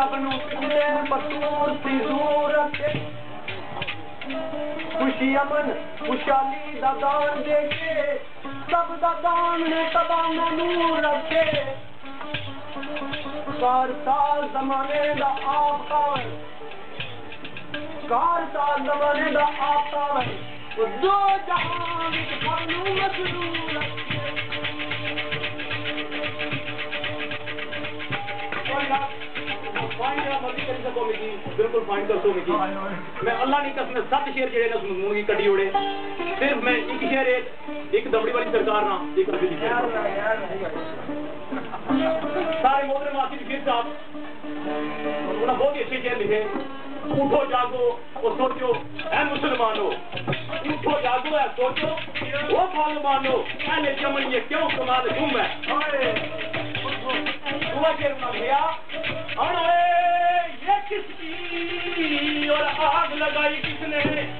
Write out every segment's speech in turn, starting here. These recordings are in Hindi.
ਸਭ ਨੂੰ ਕੁੰਦੇ ਮਤੂਰ ਸੀ ਦੂਰ ਰੱਖੇ ਖੁਸ਼ੀ ਅਮਨ ਖੁਸ਼ਾਲੀ ਦਾ ਦਾਨ ਦੇ ਕੇ ਸਭ ਦਾ ਦਾਨ ਨੇ ਤਬਾ ਮਨੂਰ ਰੱਖੇ ਕਾਰ ਸਾਲ ਜ਼ਮਾਨੇ ਦਾ ਆਪਾਵੇ ਕਾਰ ਸਾਲ ਜ਼ਮਾਨੇ ਦਾ ਆਪਾਵੇ ਉਹ ਦੋ ਜਹਾਂ ਵਿੱਚ ਹਰ ਨੂੰ ਰੱਖੇ ਕੋਈ ਨਾ वो दो जहान खनू मजरूर रखे बिल्कुल फाइन कर सो मिकी मैं अल्लाह नी कसम सत्त शेर जेड़े ना सुनूं की कड्डी ओड़े। सिर्फ़ मैं एक शेर एक एक दमड़ी वाली सरकार ना एक अरबी लिखे सारे मोहतरम आसिफ शेर साहब उन्होंने बहुत ही अच्छे शेर लिखे। उठो जागो और सोचो ऐ मुसलमानो उठो जागो है सोचो वो मुसलमानो पहले चमन ये क्यों कमाल गुम है? गया अरे Everybody get connected.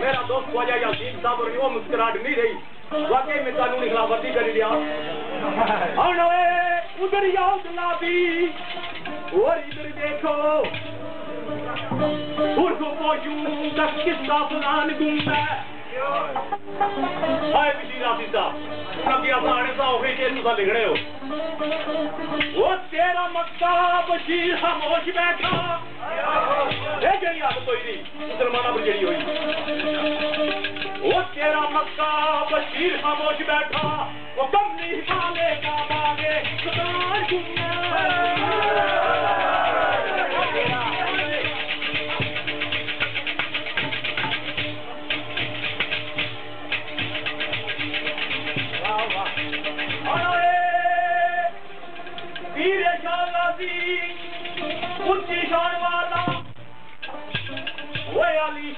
मेरा दोस्त ख्वाजा यासीन साहब और वो मुस्कुराहट नहीं रही। वाकई में कानूनी खिलाफवर्जी कर दिया। और उधर जाओ जलाबी और इधर देखो। उर्दू पोशू का किस्सा फलान गुम है हाय बिशी राफी साहब कभी आप आने सा हो गई जेल सा लिख रहे हो। वो तेरा मक्का बशीर खामोश बैठा। जड़ी हुई। वो तेरा मक्का बशीर खामोश बैठा वो कम का मांगे अली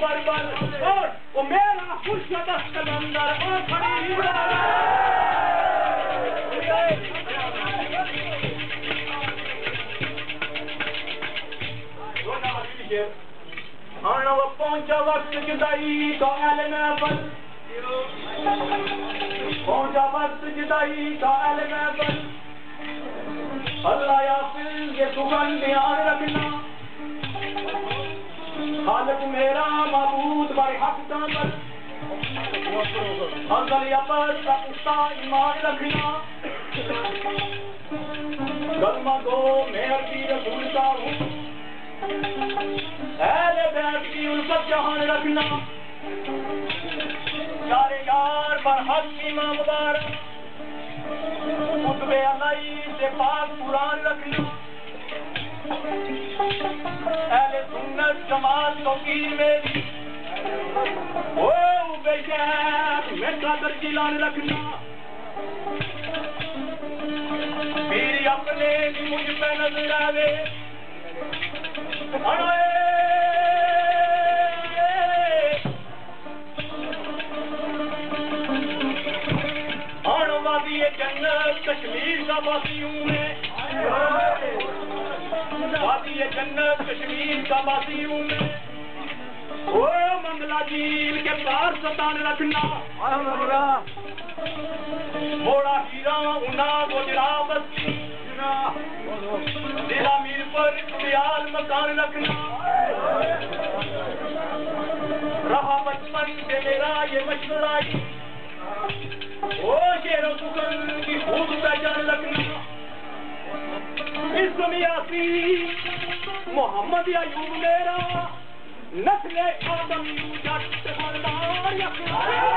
बरबर और वो मेरा खुशद कलंदर और खड़ी हाँ वो पहुँचा वक्त जुदाई एलना पर पहुँचा वक्त जुदाई का अलग अगर या पर उसका ईमान रखना कलमा दो मैं अरबी रसूल हूँ अहले बैठ की उल्फत जहान रखना यार यार पर हक इमाम मुबारक खुतबे अलाई से पाक कुरान रखना अहले सुन्नत जमात तो की मेरी ओ कादर जिलान रखना। मेरी अपने भी मुझ पे नज़र आवे। जन्नत, कश्मीर का वासी हूँ मैं। वादी जन्नत, कश्मीर का वासी हूँ मैं। ओ मंगला जी के पार सतान रखना। मोड़ा हीरा उना गोजरा बस्ती। तेरा मीर पर ख्याल मकान रखना। रहा बचपन से मेरा ये मशवरा ओ शेरों सुगन की खूब पहचान रखना। इस दुनियासी मोहम्मद अयूब मेरा। play on the music, the.